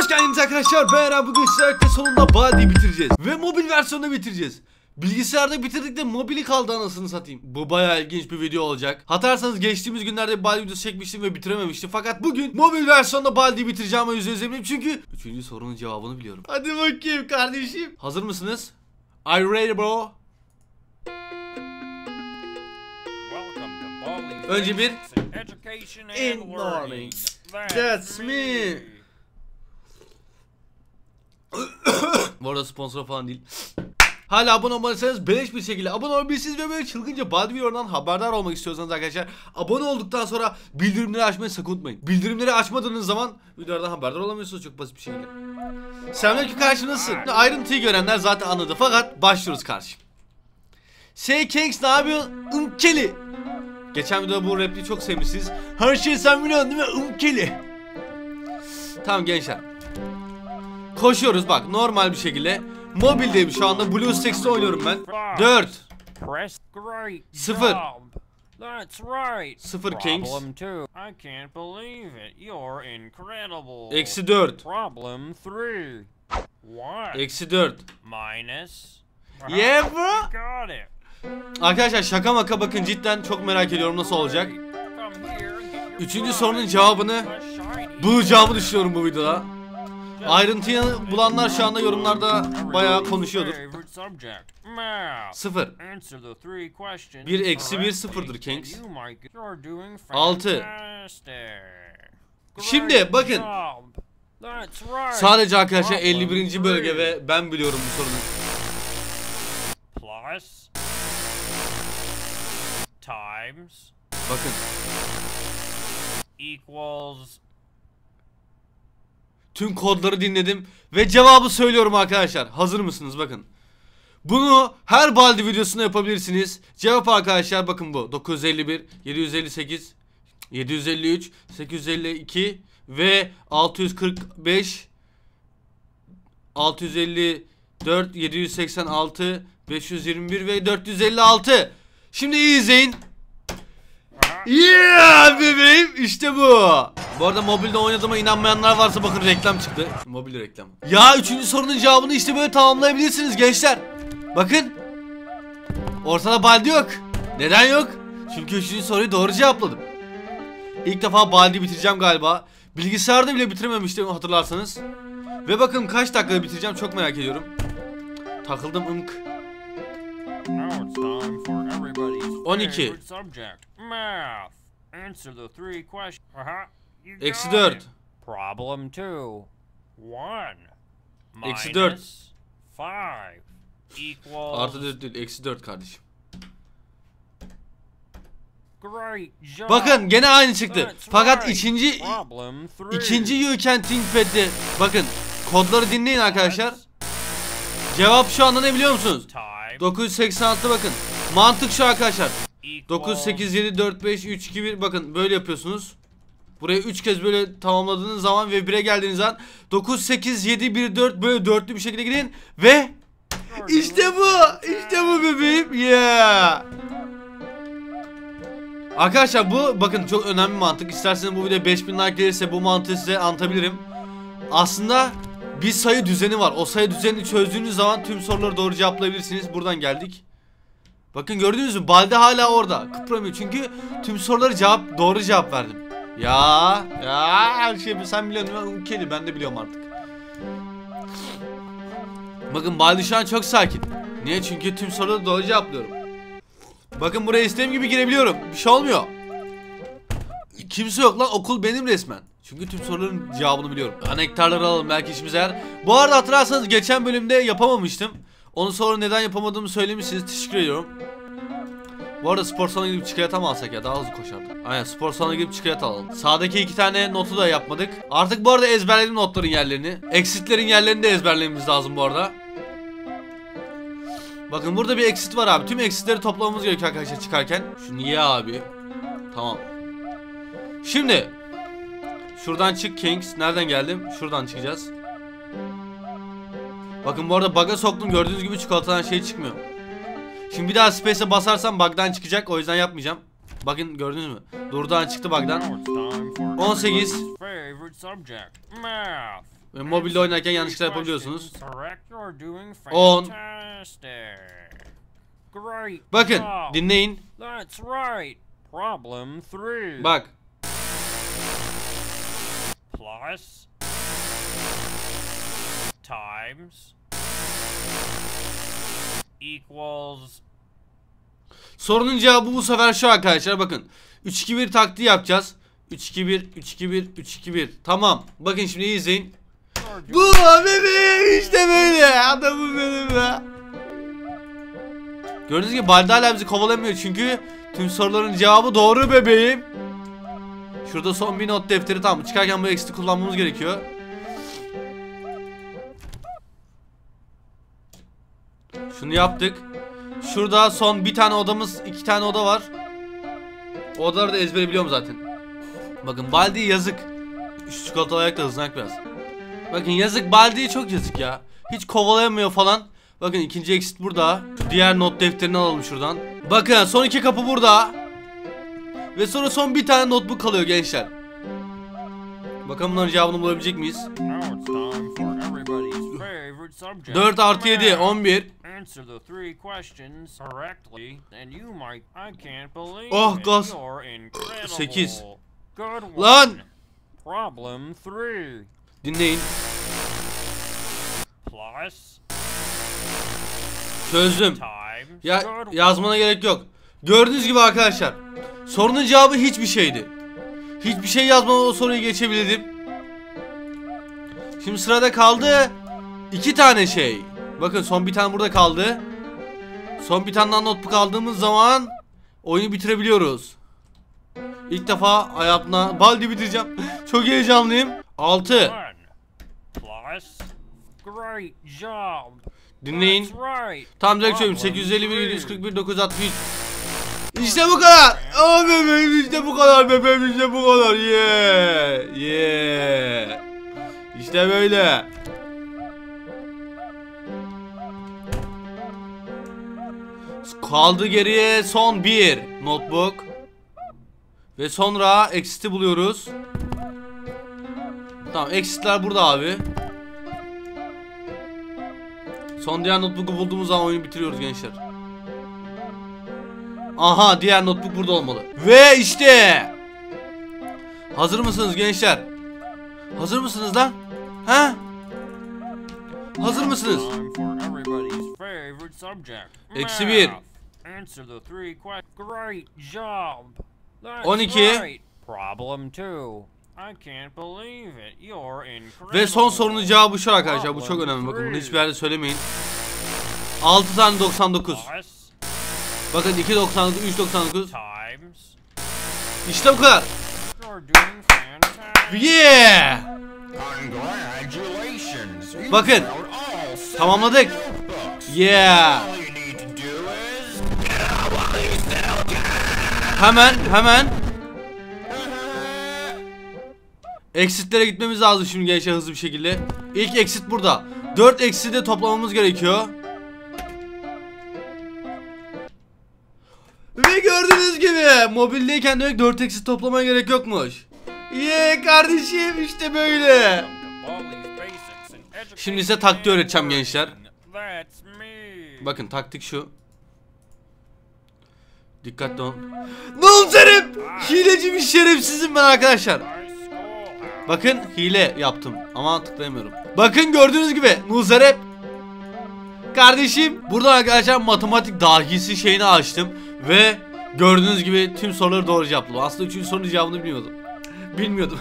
Hoş geldiniz arkadaşlar. Ben Eren. Bugün sizlerle sonunda Baldi'yi bitireceğiz. Ve mobil versiyonu bitireceğiz. Bilgisayarda bitirdik de mobili kaldı anasını satayım. Bu bayağı ilginç bir video olacak. Hatırlarsanız geçtiğimiz günlerde bir Baldi videosu çekmiştim ve bitirememiştim. Fakat bugün mobil versiyonda Baldi'yi bitireceğim o yüzden eminim. Çünkü 3. sorunun cevabını biliyorum. Hadi bakayım kardeşim. Hazır mısınız? Are you ready bro? Welcome to Bali Önce bir in learning. That's me. Bu arada sponsor falan değil. Hala abone olmadıysanız beleş bir şekilde abone olabilirsiniz ve böyle çılgınca Badi videolarından haberdar olmak istiyorsanız arkadaşlar abone olduktan sonra bildirimleri açmayı sakın unutmayın. Bildirimleri açmadığınız zaman videolardan haberdar olamıyorsunuz çok basit bir şekilde. Selamünaleyküm karşı nasılsın? Ayrıntıyı görenler zaten anladı fakat başlıyoruz karşı. Şey Kings ne yapıyorsun? Unkeli. Geçen videoda bu repliği çok sevmişsiniz. Her şeyi sen biliyorsun değil mi? Unkeli. Tamam gençler. Koşuyoruz bak normal bir şekilde. Mobildeyim şu anda BlueStacks'te oynuyorum ben. 4 Press great Sıfır. job. That's right. Sıfır Kings. Problem two. I can't believe it. You're incredible. Eksi 4 Problem three. What? Eksi 4 Minus. Yeah bro Got it. Arkadaşlar şaka maka bakın cidden çok merak ediyorum nasıl olacak. Üçüncü sorunun cevabını bulacağımı düşünüyorum bu videoda. Ayrıntıyı bulanlar şu anda yorumlarda bayağı konuşuyordur. Favorite subject, math. 0 Answer the three questions Bir eksi bir sıfırdır Kings. Altı. Şimdi bakın. Sadece arkadaşlar Problem 51. bölge ve ben biliyorum bu sorunu. Bakın Equals. Tüm kodları dinledim ve cevabı söylüyorum arkadaşlar. Hazır mısınız bakın. Bunu her baldi videosunda yapabilirsiniz. Cevap arkadaşlar bakın bu. 951, 758, 753, 852 ve 645 654, 786, 521 ve 456. Şimdi iyi izleyin. Yeah bebeğim işte bu. Bu arada mobilde oynadığıma inanmayanlar varsa bakın reklam çıktı. Mobil reklam. Ya üçüncü sorunun cevabını işte böyle tamamlayabilirsiniz gençler. Bakın. Ortada baldi yok. Neden yok? Çünkü üçüncü soruyu doğru cevapladım. İlk defa baldi bitireceğim galiba. Bilgisayarda bile bitirememiştim hatırlarsanız. Ve bakın kaç dakikada bitireceğim çok merak ediyorum. Takıldım ımk. Now it's time for everybody's 12. favorite subject, math. Answer the three questions. Eksi got 4. it. Problem two. One. Eksi dört. Minus Five. Equals. Artı 4 değil eksi 4 kardeşim. Bakın gene aynı çıktı. That's Fakat right. ikinci ikinci You Can Think Pad'de bakın kodları dinleyin arkadaşlar. Cevap şu anda ne biliyor musunuz? Time. 986 bakın. Mantık şu arkadaşlar. equals 9 8 7 4 5 3 2 1 bakın böyle yapıyorsunuz. Burayı 3 kez böyle tamamladığınız zaman ve 1'e geldiğiniz zaman 9 8 7 1 4 böyle dörtlü bir şekilde gidin ve işte bu. İşte bu bebeğim. Yeah. Arkadaşlar bu bakın çok önemli mantık. İsterseniz bu video 5000 like gelirse bu mantığı size anlatabilirim. Aslında bir sayı düzeni var. O sayı düzenini çözdüğünüz zaman tüm soruları doğru cevaplayabilirsiniz. Buradan geldik. Bakın gördünüz mü? Balde hala orada. Kıpramıyor. Çünkü tüm soruları cevap doğru cevap verdim. Ya ya her şeyi sen biliyorsun. Kedi ben de biliyorum artık. Bakın Baldi şu an çok sakin. Niye? Çünkü tüm soruları doğru cevaplıyorum. Bakın buraya istediğim gibi girebiliyorum. Bir şey olmuyor. Kimse yok lan okul benim resmen. Çünkü tüm soruların cevabını biliyorum. Anektarları alalım belki işimize yarar. Bu arada hatırlarsanız geçen bölümde yapamamıştım. Onu sonra neden yapamadığımı söylemişsiniz. Teşekkür ediyorum. Bu arada spor salonuna gidip çikolata mı alsak ya daha hızlı koşardık. Aynen spor salonuna gidip çikolata alalım. Sağdaki iki tane notu da yapmadık. Artık bu arada ezberledim notların yerlerini. Exitlerin yerlerini de ezberlememiz lazım bu arada. Bakın burada bir exit var abi. Tüm exitleri toplamamız gerekiyor arkadaşlar çıkarken. Şunu ye abi. Tamam. Şimdi Şuradan çık Kings. Nereden geldim? Şuradan çıkacağız. Bakın bu arada bug'a soktum. Gördüğünüz gibi çikolatadan şey çıkmıyor. Şimdi bir daha space'e basarsam bug'dan çıkacak. O yüzden yapmayacağım. Bakın gördünüz mü? Durdan çıktı bug'dan. Now it's time for 18. everybody's favorite subject, math. Ve mobilde oynarken yanlışlıkla yapabiliyorsunuz. Correct, you're doing On. fantastic. Great Bakın job. dinleyin. That's right. Problem 3. Bak. Plus. Times. Equals. Sorunun cevabı bu sefer şu arkadaşlar bakın. 3-2-1 taktiği yapacağız. 3-2-1 3-2-1 3-2-1 Tamam. Bakın şimdi iyi izleyin. Bu bebeğim işte böyle. Adamım benim ya. Gördüğünüz gibi Baldi hala bizi kovalamıyor çünkü tüm soruların cevabı doğru bebeğim. Şurada son bir not defteri tamam. Çıkarken bu eksiti kullanmamız gerekiyor. Şunu yaptık. Şurada son bir tane odamız, iki tane oda var. O odaları da ezbere biliyorum zaten. Bakın Baldi yazık. Şu çikolatalı ayakla hızlanak biraz. Bakın yazık Baldi'ye çok yazık ya. Hiç kovalayamıyor falan. Bakın ikinci exit burada. Şu diğer not defterini alalım şuradan. Bakın son iki kapı burada. Ve sonra son bir tane notebook kalıyor gençler. Bakalım bunların cevabını bulabilecek miyiz? Now it's time for everybody's favorite subject. 4 artı 7 math. 11. Answer the three questions correctly, and you might. I can't believe Oh, it. gaz. You're incredible. Sekiz. Good one. Lan! Problem three. Dinleyin. Plus Çözdüm. Ya yazmana gerek yok. Gördüğünüz gibi arkadaşlar. Sorunun cevabı hiçbir şeydi. Hiçbir şey yazmadan o soruyu geçebilirdim. Şimdi sırada kaldı iki tane şey. Bakın son bir tane burada kaldı. Son bir tane daha notebook aldığımız zaman oyunu bitirebiliyoruz. İlk defa hayatımda baldi bitireceğim. Çok heyecanlıyım. 6. one. Plus. Great job. Dinleyin. Tam direkt söyleyeyim. Problem 851 three. 741 963. İşte bu kadar. Aa bebeğim işte bu kadar bebeğim işte bu kadar. Yeah. Yeah. İşte böyle. Kaldı geriye son bir notebook. Ve sonra exit'i buluyoruz. Tamam exit'ler burada abi. Son diğer notebook'u bulduğumuz zaman oyunu bitiriyoruz gençler. Aha diğer notebook burada olmalı. Ve işte. Hazır mısınız gençler? Hazır mısınız lan? Ha? Hazır mısınız? Favorite subject. Eksi bir. Answer the three questions. Great job. That's 12. right. Problem two. I can't believe it. You're incredible. Ve son sorunun cevabı şu arkadaşlar. Bu çok önemli. Bakın bunu hiçbir yerde söylemeyin. 6 tane 99. Plus Bakın 2 99, 3 99. times. İşte bu kadar. Yeah! Bakın. Tamamladık. Yeah! Hemen hemen Exitlere gitmemiz lazım şimdi gençler hızlı bir şekilde. İlk exit burada. 4 exit'i de toplamamız gerekiyor. Ve gördüğünüz gibi mobildeyken demek 4 exit toplamaya gerek yokmuş. Ye kardeşim işte böyle. Şimdi size taktiği öğreteceğim gençler. Bakın taktik şu. Dikkatli olun. Nonserim! Hileci bir şerefsizim ben arkadaşlar. Bakın hile yaptım ama tıklayamıyorum. Bakın gördüğünüz gibi Nuzerep Kardeşim buradan arkadaşlar matematik dahisi şeyini açtım ve gördüğünüz gibi tüm soruları doğru cevapladım. Aslında üçüncü sorunun cevabını bilmiyordum. Bilmiyordum.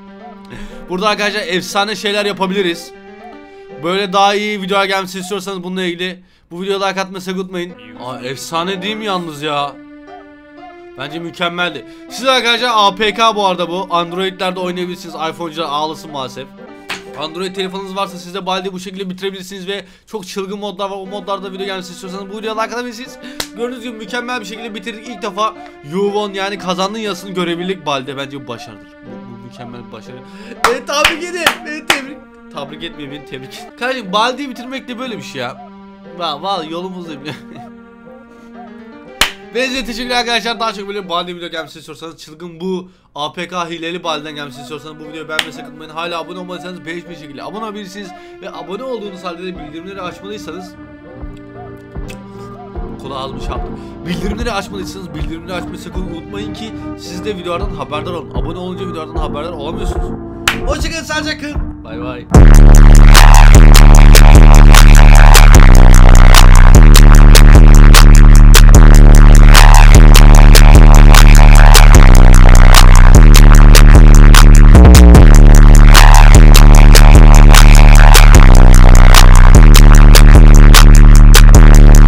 Burada arkadaşlar efsane şeyler yapabiliriz. Böyle daha iyi videolar gelmesini istiyorsanız bununla ilgili bu videoya like atmayı sakın unutmayın. Aa, efsane değil mi yalnız ya? Bence mükemmeldi. Siz arkadaşlar APK bu arada bu. Android'lerde oynayabilirsiniz. iPhone'cular ağlasın maalesef. Android telefonunuz varsa siz de Baldi bu şekilde bitirebilirsiniz ve çok çılgın modlar var. O modlarda video gelmesini istiyorsanız bu videoya like atabilirsiniz. Gördüğünüz gibi mükemmel bir şekilde bitirdik. İlk defa you won yani kazandın yazısını görebildik Baldi. Bence bu başarıdır. Bu, bu mükemmel bir başarı. Beni tebrik edin. Beni tebrik. Tebrik etmeyin beni tebrik. Kardeşim Baldi'yi bitirmek de böyle bir şey ya. Va vallahi yolumuzdayım ya. Size teşekkürler arkadaşlar. Daha çok böyle Baldi video gelmesini istiyorsanız çılgın bu APK hileli balden gelmesini istiyorsanız bu videoyu beğenmeyi sakın unutmayın. Hala abone olmadıysanız beğenmiş bir şekilde abone olabilirsiniz. Ve abone olduğunuz halde de bildirimleri açmalıysanız kulağımı yaptım. Bildirimleri açmadıysanız bildirimleri açmayı sakın unutmayın ki siz de videolardan haberdar olun. Abone olunca videolardan haberdar olamıyorsunuz. Hoşçakalın, バイバイ。